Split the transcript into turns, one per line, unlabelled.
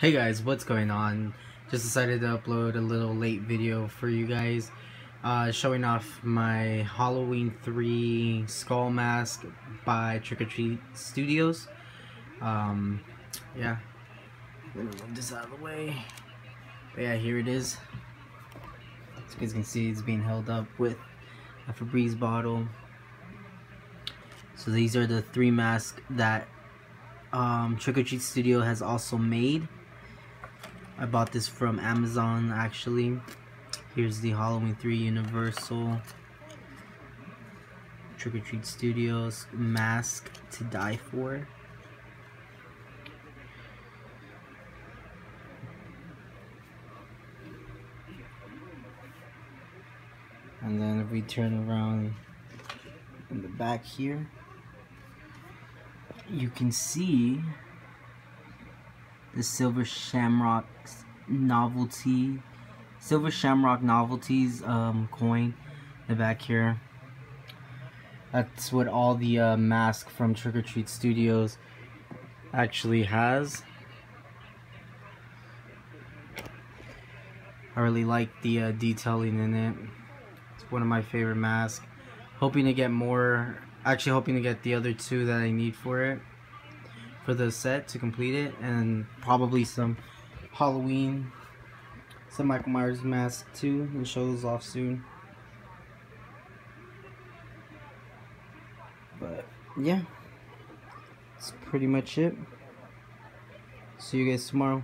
Hey guys, what's going on? Just decided to upload a little late video for you guys uh, showing off my Halloween 3 skull mask by Trick or Treat Studios. Um, yeah, let me move this out of the way. But yeah, here it is. As you guys can see, it's being held up with a Febreze bottle. So these are the three masks that um, Trick or Treat Studio has also made. I bought this from Amazon actually. Here's the Halloween 3 Universal Trick or Treat Studios mask to die for. And then if we turn around in the back here, you can see the Silver Shamrock novelty Silver Shamrock novelties um, coin in the back here. That's what all the uh, mask from Trick or Treat Studios actually has. I really like the uh, detailing in it. It's one of my favorite masks. Hoping to get more, actually hoping to get the other two that I need for it for the set to complete it and probably some Halloween some Michael Myers mask too and show those off soon. But yeah. That's pretty much it. See you guys tomorrow